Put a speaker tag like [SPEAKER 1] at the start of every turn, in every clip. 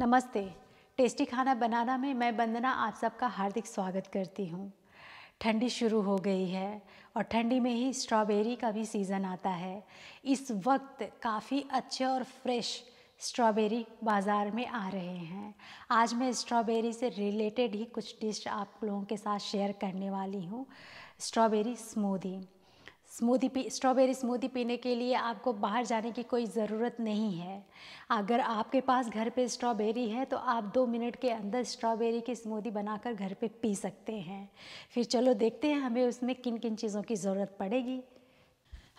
[SPEAKER 1] नमस्ते। टेस्टी खाना बनाना में मैं वंदना आप सबका हार्दिक स्वागत करती हूँ। ठंडी शुरू हो गई है और ठंडी में ही स्ट्रॉबेरी का भी सीज़न आता है। इस वक्त काफ़ी अच्छे और फ्रेश स्ट्रॉबेरी बाज़ार में आ रहे हैं। आज मैं स्ट्रॉबेरी से रिलेटेड ही कुछ डिश आप लोगों के साथ शेयर करने वाली हूँ। Strawberry smoothie. स्मूदी पी, स्ट्रॉबेरी स्मूदी पीने के लिए आपको बाहर जाने की कोई ज़रूरत नहीं है। अगर आपके पास घर पे स्ट्रॉबेरी है तो आप दो मिनट के अंदर स्ट्रॉबेरी की स्मूदी बनाकर घर पे पी सकते हैं। फिर चलो देखते हैं हमें उसमें किन किन चीज़ों की ज़रूरत पड़ेगी।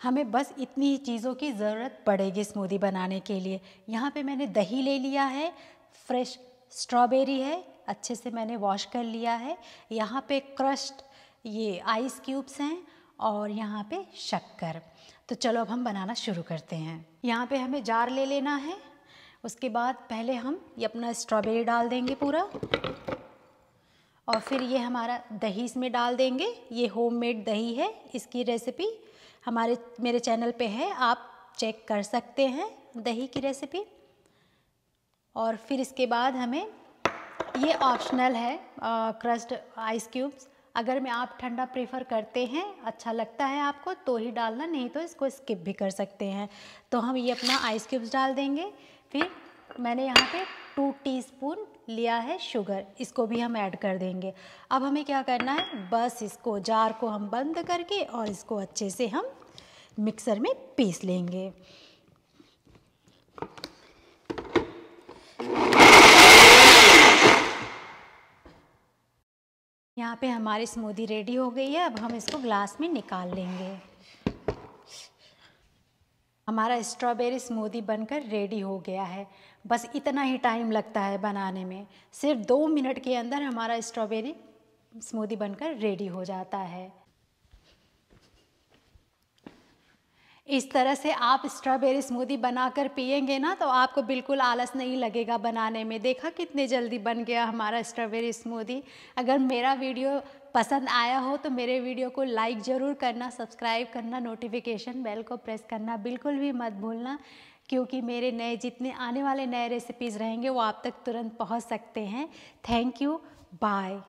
[SPEAKER 1] हमें बस इतनी ही चीज़ों की ज़रूरत पड़ेगी स्मूदी बनाने के लिए। यहाँ पे मैंने दही ले लिया है, फ्रेश स्ट्रॉबेरी है, अच्छे से मैंने वॉश कर लिया है। यहाँ पे क्रश्ड ये आइस क्यूब्स हैं और यहाँ पे शक्कर। तो चलो अब हम बनाना शुरू करते हैं। यहाँ पे हमें जार ले लेना है। उसके बाद पहले हम ये अपना स्ट्रॉबेरी डाल देंगे पूरा। और फिर ये हमारा दही इसमें डाल देंगे। ये होममेड दही है। इसकी रेसिपी हमारे, मेरे चैनल पे है। आप चेक कर सकते हैं दही की रेसिपी। और फिर इसके बाद हमें, ये ऑप्शनल है क्रस्ट आइस क्यूब्स। अगर मैं आप ठंडा प्रेफर करते हैं अच्छा लगता है आपको तो ही डालना, नहीं तो इसको स्किप भी कर सकते हैं। तो हम ये अपना आइस क्यूब्स डाल देंगे। फिर मैंने यहाँ पे टू टीस्पून लिया है शुगर इसको भी हम ऐड कर देंगे। अब हमें क्या करना है, बस इसको, जार को हम बंद करके और इसको अच्छे से हम मिक्सर में पीस लेंगे। यहाँ पे हमारी स्मूदी रेडी हो गई है, अब हम इसको ग्लास में निकाल लेंगे। हमारा स्ट्रॉबेरी स्मूदी बनकर रेडी हो गया है। बस इतना ही टाइम लगता है बनाने में। सिर्फ़ दो मिनट के अंदर हमारा स्ट्रॉबेरी स्मूदी बनकर रेडी हो जाता है। इस तरह से आप स्ट्रॉबेरी स्मूदी बनाकर पियेंगे ना तो आपको बिल्कुल आलस नहीं लगेगा बनाने में। देखा कितने जल्दी बन गया हमारा स्ट्रॉबेरी स्मूदी। अगर मेरा वीडियो पसंद आया हो तो मेरे वीडियो को लाइक ज़रूर करना, सब्सक्राइब करना, नोटिफिकेशन बेल को प्रेस करना बिल्कुल भी मत भूलना, क्योंकि मेरे नए, जितने आने वाले नए रेसिपीज़ रहेंगे, वो आप तक तुरंत पहुँच सकते हैं। Thank you bye